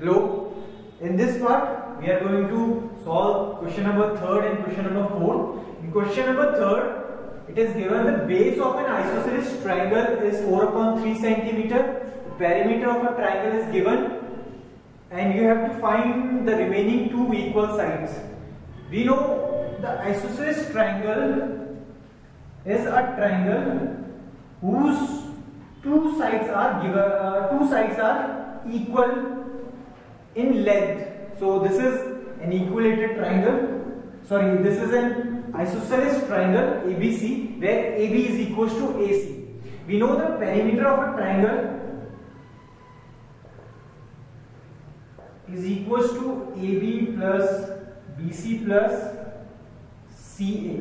Hello. In this part, we are going to solve question number third and question number four. In question number third, it is given the base of an isosceles triangle is 4 upon 3 centimeter. The perimeter of a triangle is given, and you have to find the remaining two equal sides. We know the isosceles triangle is a triangle whose two sides are given. Uh, two sides are equal in length. So this is an equilateral triangle. Sorry, this is an isosceles triangle ABC where AB is equals to AC. We know the perimeter of a triangle is equals to AB plus BC plus CA.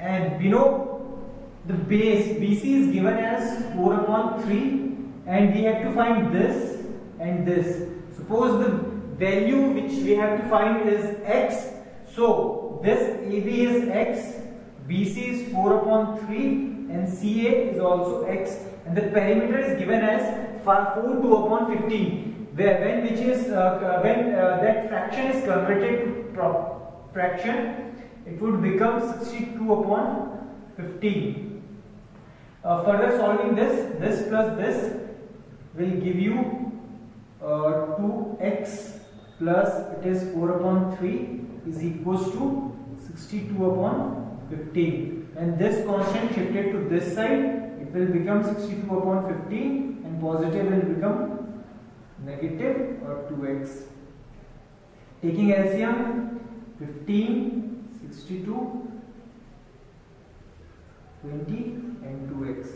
And we know the base BC is given as 4 upon 3 and we have to find this and this. Suppose the value which we have to find is x. So this AB is x, BC is 4 upon 3 and CA is also x and the perimeter is given as 4 2 upon 15 where when which is uh, when uh, that fraction is converted to fraction it would become 62 upon 15 uh, further solving this this plus this will give you uh, 2x plus it is 4 upon 3 is equals to 62 upon 15 and this constant shifted to this side it will become 62 upon 15 and positive will become negative or 2x taking LCM 15 62 20 and 2x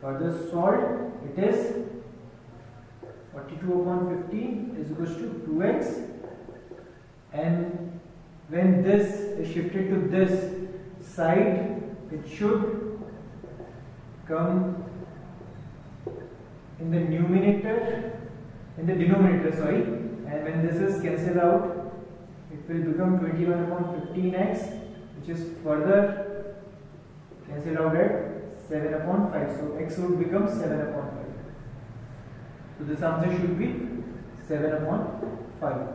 for further solved it is 42 upon 15 is equals to 2x and when this is shifted to this side it should come in the numerator in the denominator sorry. And when this is cancelled out it will become 21 upon 15x which is further cancelled out at 7 upon 5 so x would become 7 upon 5 so this answer should be 7 upon 5.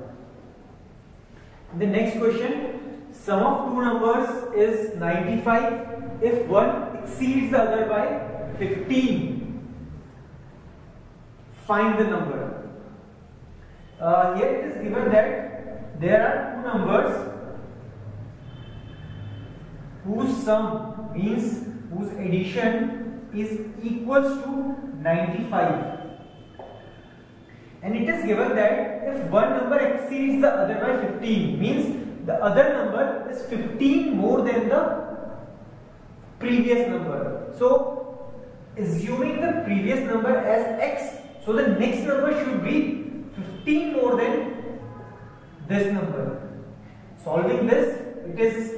The next question, sum of two numbers is 95 if one exceeds the other by 15. Find the number. Uh, here it is given that there are two numbers whose sum means whose addition is equals to 95 and it is given that if one number exceeds the other by 15 means the other number is 15 more than the previous number. So assuming the previous number as x so the next number should be 15 more than this number. Solving this it is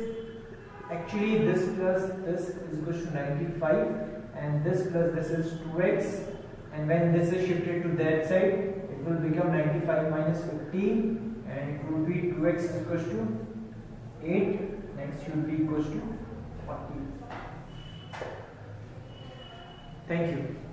actually this plus this is equal to 95 and this plus this is 2x and when this is shifted to that side will become 95 minus 15 and it will be 2x is equals to 8 next should be equals to 40 thank you